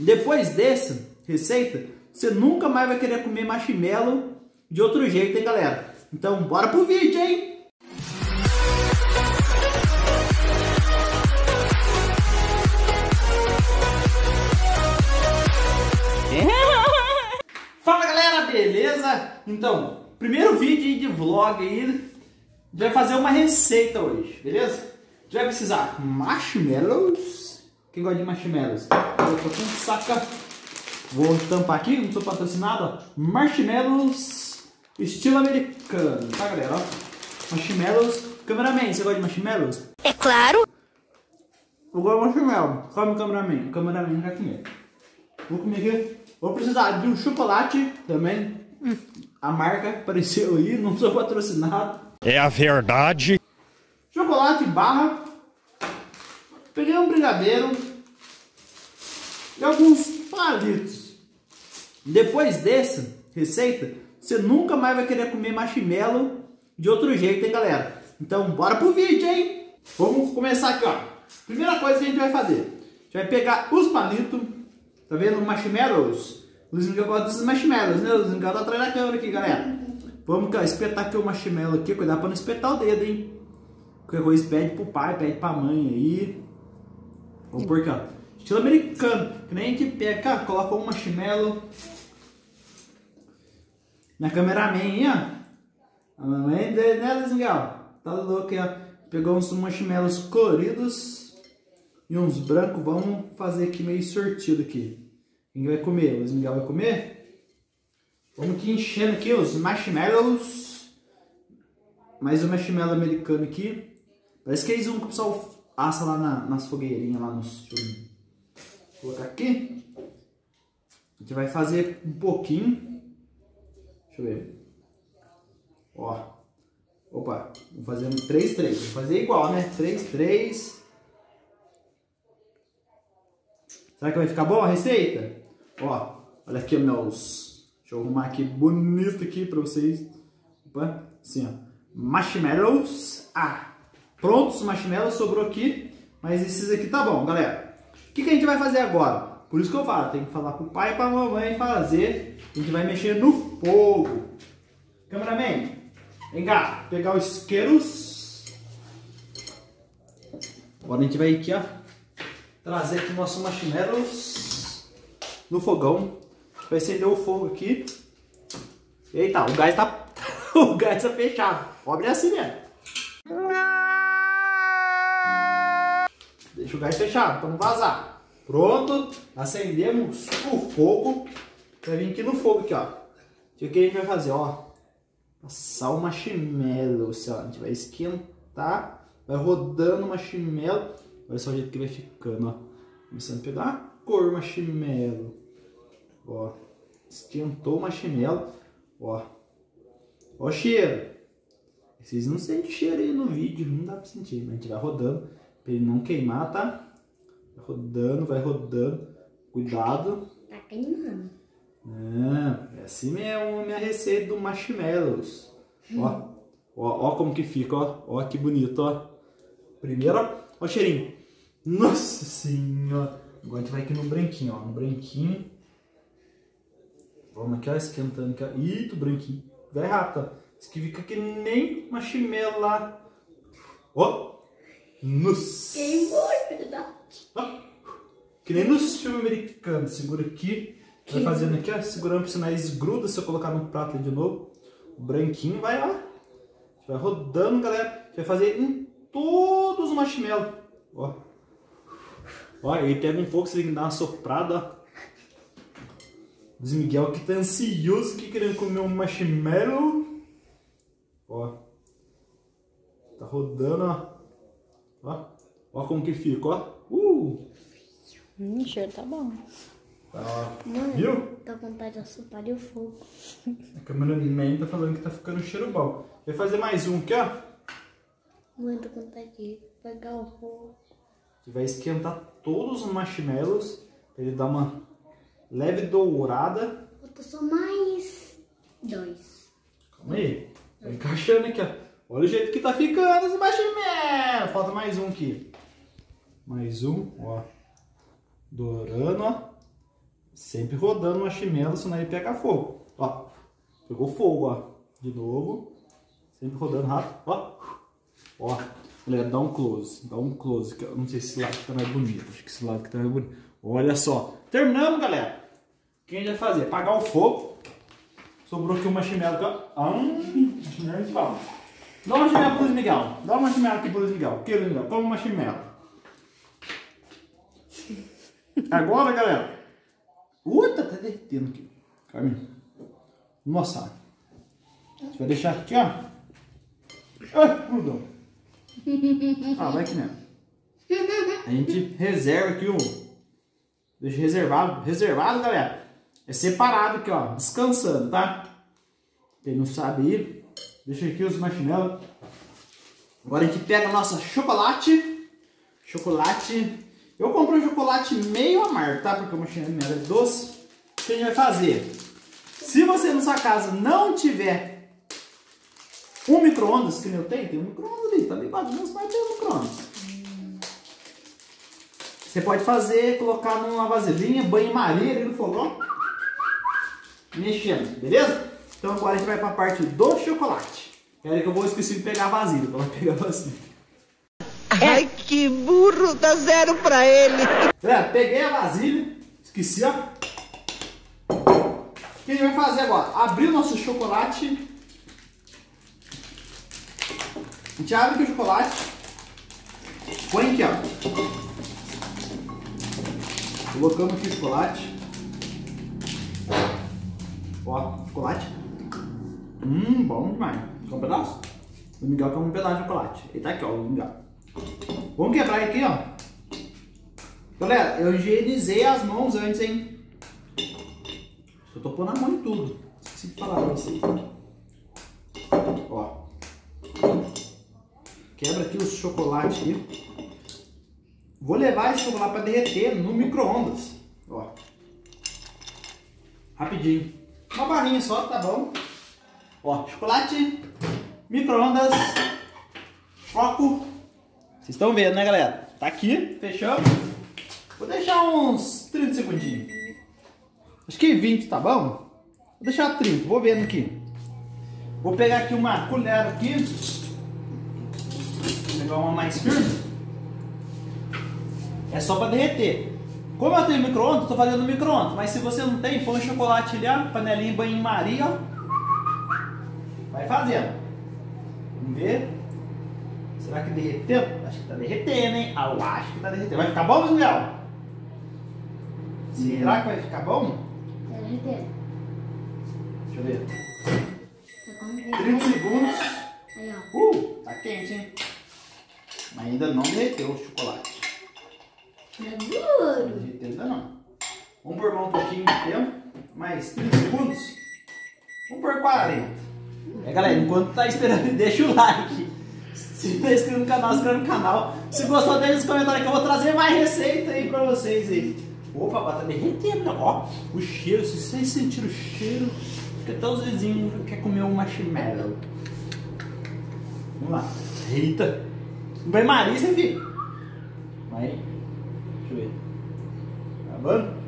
Depois dessa receita, você nunca mais vai querer comer marshmallow de outro jeito, hein, galera? Então, bora pro vídeo, hein? Fala, galera, beleza? Então, primeiro vídeo de vlog aí, a gente vai fazer uma receita hoje, beleza? A gente vai precisar marshmallows. Quem gosta de marshmallows? Eu tô com saca Vou tampar aqui, não sou patrocinado, ó. Marshmallows estilo americano, tá galera? Ó. Marshmallows. Cameraman, você gosta de marshmallows? É claro. Eu gosto de marshmallow. Come o cameraman. O cameraman não quer comer. Vou comer aqui. Vou precisar de um chocolate também. Hum. A marca apareceu aí, não sou patrocinado. É a verdade. Chocolate barra. Peguei um brigadeiro. E alguns palitos. Depois dessa receita, você nunca mais vai querer comer marshmallow de outro jeito, hein, galera? Então, bora pro vídeo, hein? Vamos começar aqui, ó. Primeira coisa que a gente vai fazer. A gente vai pegar os palitos. Tá vendo? Marshmallows. O Luiz Miguel gosta desses marshmallows, né? O Luiz Miguel tá atrás da câmera aqui, galera. Vamos espetar aqui o marshmallow aqui. Cuidado pra não espetar o dedo, hein? Qualquer coisa pede pro pai, pede pra mãe aí. Vamos por ó. Estilo americano. Que nem a gente pega, coloca um marshmallow. Minha cameraman aí, ó. A mamãe dele, né? Tá louco ó. Pegou uns marshmallows coloridos e uns brancos. Vamos fazer aqui meio sortido aqui. Quem vai comer? O Miguel vai comer? Vamos aqui enchendo aqui os marshmallows. Mais um marshmallow americano aqui. Parece que eles vão que o assa lá na, nas fogueirinhas, lá nos... Vou colocar aqui. A gente vai fazer um pouquinho. Deixa eu ver. Ó. Opa, vou fazer um 3, 3. Vou fazer igual, né? 3, 3. Será que vai ficar bom a receita? Ó, olha aqui meus... Deixa eu arrumar aqui bonito aqui pra vocês. Opa, assim, ó. Marshmallows. Ah, prontos os marshmallows, sobrou aqui. Mas esses aqui tá bom, galera. O que, que a gente vai fazer agora? Por isso que eu falo, tem que falar pro pai e pra mamãe fazer. A gente vai mexer no fogo. Cameraman, vem cá, pegar os isqueiros. Agora a gente vai aqui, ó, trazer aqui nossos marshmallows no fogão. Vai acender o fogo aqui. Eita, o gás tá, o gás tá fechado. Pobre assim mesmo. Deixa o gás fechado para não vazar. Pronto, acendemos o fogo. Vai vir aqui no fogo aqui, ó. O que a gente vai fazer, ó? Passar o marshmallow, assim, ó. A gente vai esquentar, vai rodando o marshmallow. Olha só o jeito que vai ficando, ó. Começando a pegar a cor marshmallow. Ó, esquentou o marshmallow, ó. Ó o cheiro. Vocês não sentem cheiro aí no vídeo, não dá pra sentir, mas a gente vai rodando ele não queimar, tá? Vai rodando, vai rodando. Cuidado. Tá queimando. É, é assim mesmo a minha receita do marshmallows. Ó, ó, ó como que fica, ó. Ó que bonito, ó. Primeiro, ó, ó o cheirinho. Nossa senhora. Agora a gente vai aqui no branquinho, ó. No branquinho. Vamos aqui, ó, esquentando aqui, ó. Ih, branquinho. Vai rápido, ó. Isso aqui fica que nem marshmallow lá. Ó. Nossa. Queimou, verdade. Ó. Que nem nos filmes americanos. Segura aqui. Vai fazendo aqui, ó. Segurando pro sinal esgruda se eu colocar no prato de novo. O branquinho vai, ó. Vai rodando, galera. Vai fazer em todos os marshmallows. Ó. Ó, aí pega um fogo, você tem que dar uma soprada, ó. Miguel que tá ansioso que querendo comer um marshmallow. Ó. Tá rodando, ó. Ó. Ó como que fica, ó. Uh! Hum, o cheiro tá bom. Tá, ó. Viu? Tô com vontade de assoprar o fogo. A câmera man tá falando que tá ficando cheiro bom. Vai fazer mais um aqui, ó. Mãe, tô com vontade de pegar o fogo. Que vai esquentar todos os marshmallows. Pra ele dar uma leve dourada. Falta só mais dois. Calma aí. Vai encaixando aqui, ó. Olha o jeito que tá ficando os marshmallows. Falta mais um aqui. Mais um, ó. Dourando, ó. Sempre rodando o marshmallow, senão ele pega fogo. Ó, pegou fogo, ó. De novo. Sempre rodando rápido. Ó. Ó. Galera, dá um close. Dá um close. Que eu não sei se esse lado que tá mais bonito. Acho que esse lado que tá mais bonito. Olha só. Terminamos, galera. O que a gente vai fazer? Apagar o fogo. Sobrou aqui um marshmallow ó. Hum, marshmallow de palma. Dá uma marshmallow pro Luiz Miguel. Dá uma marshmallow aqui pro Luiz Miguel. Aqui, Luiz Miguel. Toma uma marshmallow. Agora, galera. Puta, tá derretendo aqui. Carmen. Nossa. Você vai deixar aqui, ó. Ai, grudou. Ah, vai aqui mesmo. A gente reserva aqui o... Deixa reservado. Reservado, galera. É separado aqui, ó. Descansando, tá? Quem não sabe aí, deixa aqui os marshmallows. Agora a gente pega a nossa chocolate. Chocolate. Eu comprei um chocolate meio amargo, tá? Porque o marshmallow é doce. O que a gente vai fazer? Se você na sua casa não tiver um micro-ondas, que eu tenho, tem um micro-ondas ali, tá bem bagunça, mas tem um micro-ondas. Você pode fazer, colocar numa vasilhinha, banho-maria ali no fogão, mexendo, beleza? Então agora a gente vai para a parte do chocolate. Peraí que eu vou esquecer de pegar a vasilha, então vai pegar a vasilha. Ai, que burro, dá zero pra ele. É, peguei a vasilha, esqueci, ó. O que a gente vai fazer agora? Abrir o nosso chocolate. A gente abre aqui o chocolate. Põe aqui, ó. Colocamos aqui o chocolate. Ó, chocolate. Hum, bom demais. Quer um pedaço? O Miguel quer um pedaço de chocolate. Ele tá aqui, ó, o Miguel. Vamos quebrar aqui, ó. Galera, eu higienizei as mãos antes, hein? Eu tô pondo a mão em tudo. Esqueci de falar pra vocês. Ó. Quebra aqui os chocolates. Vou levar esse chocolate para derreter no micro-ondas. Ó. Rapidinho. Uma barrinha só, tá bom? Ó, chocolate, micro-ondas, foco. Vocês estão vendo, né, galera? Tá aqui, fechamos. Vou deixar uns 30 segundinhos. Acho que 20 tá bom? Vou deixar 30, vou vendo aqui. Vou pegar aqui uma colher aqui. Vou pegar uma mais firme. É só para derreter. Como eu tenho micro-ondas, estou fazendo micro-ondas. Mas se você não tem, põe chocolate ali, ó, panelinha banho-maria, ó. Vai fazendo. Vamos ver. Será que derreteu? Acho que tá derretendo, hein? Ah, eu acho que tá derretendo. Vai ficar bom, Miguel? Será que vai ficar bom? Tá derretendo. Deixa eu ver. Tá como 30 segundos. Aí, ó. Uh, tá quente, hein? Mas ainda não derreteu o chocolate. Tá Não duro. derreteu ainda não. Vamos por mais um pouquinho de tempo. Mais 30 segundos. Vamos por 40. É, galera, enquanto tá esperando, deixa o like. Se não é inscrito no canal, se inscreve no canal. Se gostou, deixa nos comentários que eu vou trazer mais receita aí pra vocês aí. Opa, tá derretendo, ó. O cheiro, se vocês sentiram o cheiro, que até os vizinhos querem comer um marshmallow. Vamos lá. Eita. Bem marista, filho. Vai. Deixa eu ver. Tá bom?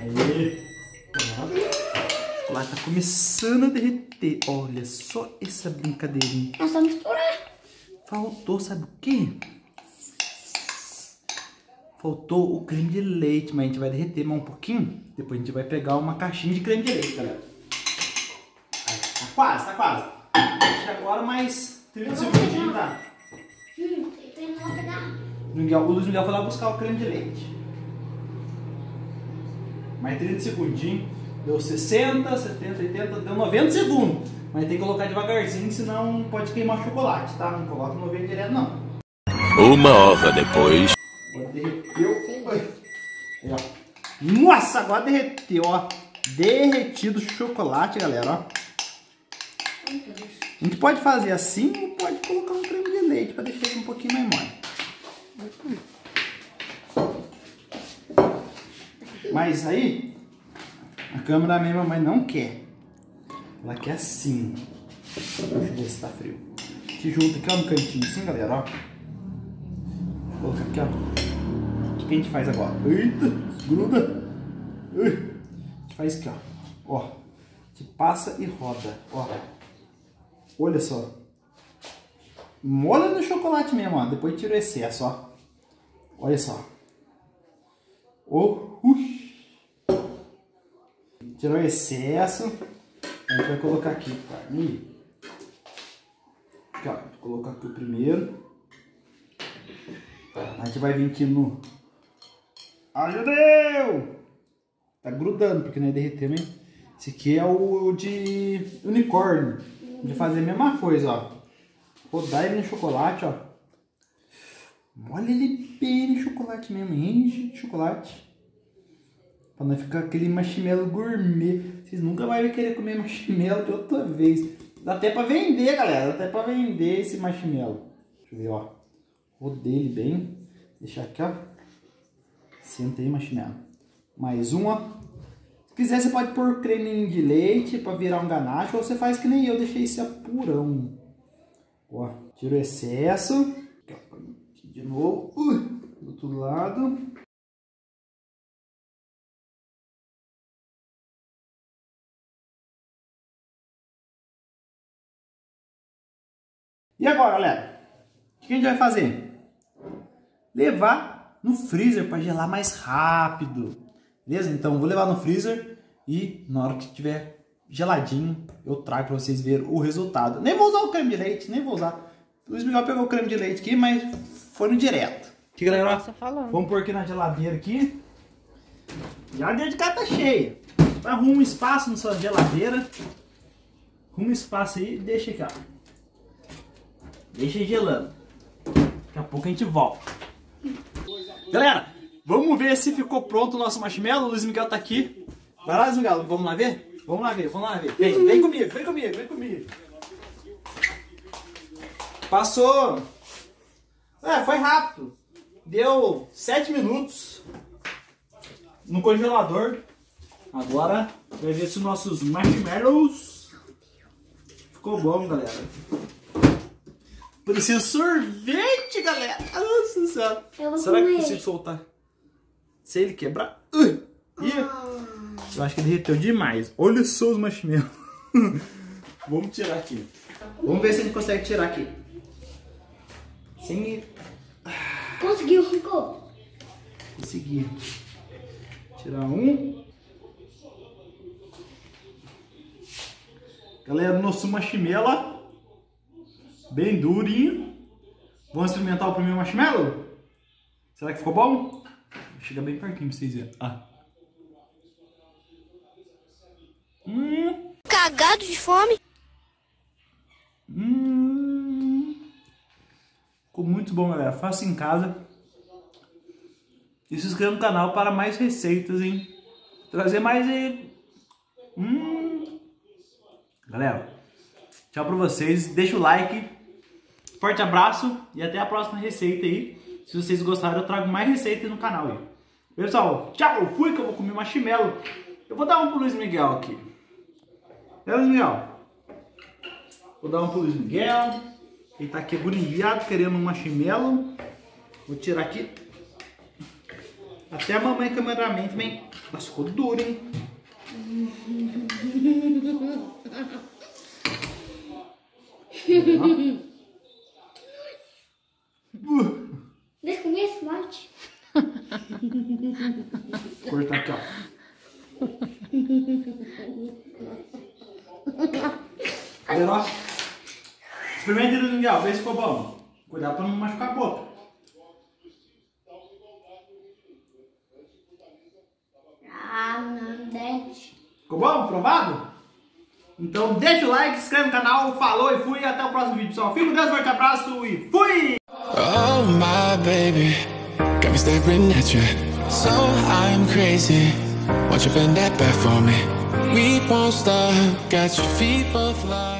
Aí. Chocolate tá começando a derreter. Olha só essa brincadeirinha. É só misturar. Faltou, sabe o quê? Faltou o creme de leite, mas a gente vai derreter mais um pouquinho. Depois a gente vai pegar uma caixinha de creme de leite, galera. Tá quase, tá quase. Agora mais 30 segundinhos, tá? Hum, tem que pegar. Miguel- O Luiz Miguel foi lá buscar o creme de leite. Mais 30 segundinhos. Deu 60, 70, 80, deu 90 segundos. Mas tem que colocar devagarzinho, senão pode queimar o chocolate, tá? Não coloca no veio direto, não. Uma hora depois. Agora derreteu. Aí, ó. Nossa, agora derreteu, ó. Derretido chocolate, galera, ó. A gente pode fazer assim ou pode colocar um creme de leite para deixar ele um pouquinho mais mole. Mas aí, a câmera minha mamãe não quer. Ela quer assim. Deixa eu ver se tá frio. Te junta aqui ó, no cantinho assim, galera, ó. Vou colocar aqui, ó. O que a gente faz agora? Eita, gruda. A gente faz aqui, ó. Ó. A gente passa e roda, ó. Olha só. Molha no chocolate mesmo, ó. Depois tira o excesso, ó. Olha só. Oh, ui. Tirou o excesso. A gente vai colocar aqui carne. Aqui, ó. Vou colocar aqui o primeiro. A gente vai vir aqui no... Ajudeu! Tá grudando, porque não é derreter, hein? Esse aqui é o de unicórnio. De fazer a mesma coisa, ó. Rodar ele no chocolate, ó. Olha ele bem no chocolate mesmo. Enche de chocolate. Pra não ficar aquele marshmallow gourmet. Vocês nunca vão querer comer marshmallow de outra vez. Dá até pra vender, galera. Dá até pra vender esse marshmallow. Deixa eu ver, ó. Rodei ele bem. Deixar aqui, ó. Senta aí, marshmallow. Mais um, ó. Se quiser, você pode pôr creme de leite pra virar um ganache. Ou você faz que nem eu, deixei esse apurão. Ó, tira o excesso. De novo. Uh, do outro lado. E agora, galera? O que a gente vai fazer? Levar no freezer para gelar mais rápido. Beleza? Então, vou levar no freezer e na hora que tiver geladinho, eu trago para vocês verem o resultado. Nem vou usar o creme de leite, nem vou usar. O Luiz Miguel pegou o creme de leite aqui, mas foi no direto. Aqui, galera, vamos pôr aqui na geladeira aqui. Já dentro de casa tá cheia. Arruma um espaço na sua geladeira. Arruma um espaço aí e deixa aqui, ó. Deixa gelando. Daqui a pouco a gente volta. Galera, vamos ver se ficou pronto o nosso marshmallow. O Luiz Miguel tá aqui. Vai lá, Luiz Miguel, vamos lá ver? Vamos lá ver, vamos lá ver. Vem, vem comigo, vem comigo, vem comigo. Passou. É, foi rápido. Deu 7 minutos no congelador. Agora vai ver se os nossos marshmallows ficou bom, galera. Parecia sorvete, galera. Nossa senhora. Será que eu consigo soltar? Se ele quebrar. Uh, ih, eu acho que derreteu demais. Olha só os marshmallows. Vamos tirar aqui. Vamos ver se a gente consegue tirar aqui. Sem Conseguiu, ficou. conseguir. Tirar um. Galera, nosso marshmallow. Bem durinho. Vamos experimentar o primeiro marshmallow? Será que ficou bom? Chega bem pertinho pra vocês verem. Ah. Hum, Cagado de fome. hum. Ficou muito bom, galera. Faça em casa. E se inscreva no canal para mais receitas, hein? Trazer mais aí. Hum. Galera, tchau pra vocês. Deixa o like. Forte abraço e até a próxima receita aí. Se vocês gostaram, eu trago mais receitas no canal aí. Pessoal, tchau. Fui que eu vou comer marshmallow. Eu vou dar um pro Luiz Miguel aqui. É, Luiz Miguel? Vou dar um pro Luiz Miguel. Ele tá aqui agoniado, querendo um marshmallow. Vou tirar aqui. Até a mamãe cameraman também. Nossa, ficou duro, hein? Deixa comer esse mate. Cortar aqui, ó. Galera, ó. Experimenta Luiz Miguel, vê se ficou bom. Cuidado pra não machucar a boca. Ah, não, dente. Ficou bom? Provado? Então deixa o like, se inscreve no canal, falou e fui. Até o próximo vídeo, pessoal. Fica com Deus, forte abraço e fui! Oh my baby, got me staring at you. So I'm crazy. Won't you bend that back for me? We won't stop. Got your feet both locked.